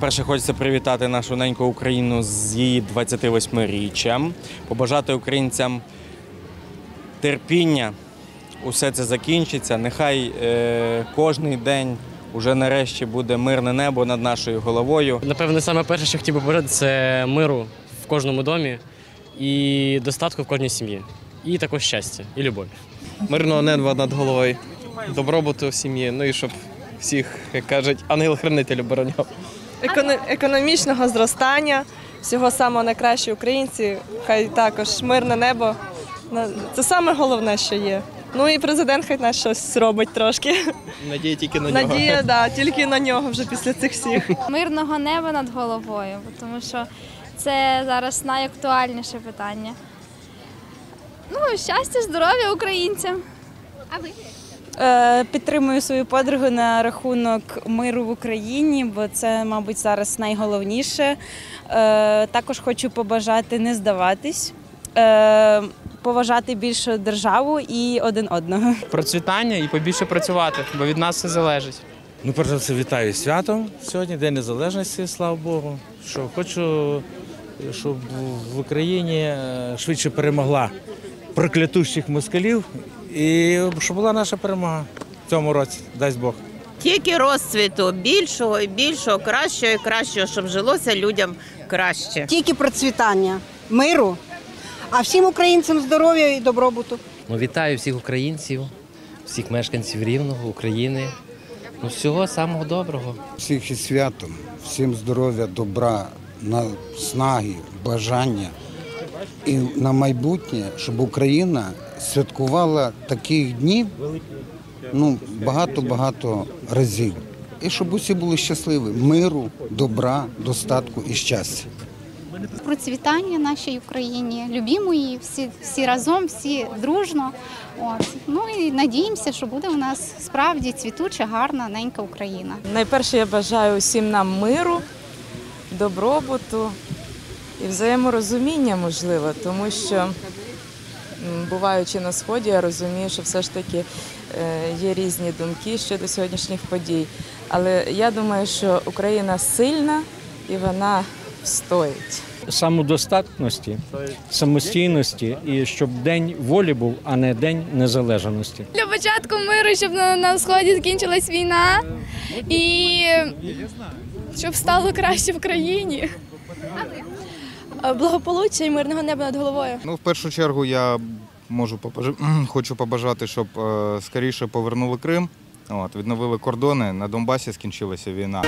Перше хочеться привітати нашу неньку Україну з її 28-річчям, побажати українцям терпіння. Усе це закінчиться. Нехай е, кожний день уже нарешті буде мирне небо над нашою головою. Напевне, саме перше, що хотів би побажати, це миру в кожному домі і достатку в кожній сім'ї. І також щастя і любові. мирного неба над головою, добробуту в сім'ї, ну і щоб всіх, як кажуть, ангел-хранитель обороняв. Еконо- економічного зростання, всього самого найкраще українці, хай також мирне небо. На- Це саме головне, що є. Ну і президент хай нас щось робить трошки. Надія тільки на нього. Надія, да, тільки на нього вже після цих всіх. мирного неба над головою, бо тому що це зараз найактуальніше питання. Ну, щастя, здоров'я українцям. Е, Підтримую свою подругу на рахунок миру в Україні, бо це, мабуть, зараз найголовніше. Е, Також хочу побажати не здаватись, е, поважати більше державу і один одного. процвітання і побільше працювати, бо від нас все залежить. Ну, перш за все, вітаю святом. Сьогодні День Незалежності, слава Богу. Що хочу, щоб в Україні е, швидше перемогла проклятущих москалів і щоб була наша перемога в цьому році, дасть Бог. Тільки розцвіту більшого і більшого, кращого і кращого, щоб жилося людям краще. тільки процвітання, миру, а всім українцям здоров'я і добробуту. Ну, вітаю всіх українців, всіх мешканців Рівного, України. Ну, всього самого доброго. Всіх із святом, всім здоров'я, добра, наснаги, бажання і на майбутнє, щоб Україна святкувала таких днів ну, багато-багато разів. І щоб усі були щасливі, миру, добра, достатку і щастя. Процвітання нашій Україні. Любімо її всі, всі разом, всі дружно. От. Ну і надіємося, що буде у нас справді цвітуча, гарна, ненька Україна. Найперше я бажаю усім нам миру, добробуту і взаєморозуміння, можливо, тому що, буваючи на сході, я розумію, що все ж таки е, є різні думки щодо сьогоднішніх подій. Але я думаю, що Україна сильна і вона встоїть. Самодостатності, самостійності і щоб день волі був, а не день незалежності. Для початку миру, щоб на, на сході закінчилась війна і щоб стало краще в країні. Благополуччя і мирного неба над головою. Ну, в першу чергу я можу побаж... хочу побажати, щоб е, скоріше повернули Крим, от, відновили кордони, на Донбасі скінчилася війна.